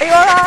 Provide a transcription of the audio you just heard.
Are you alright?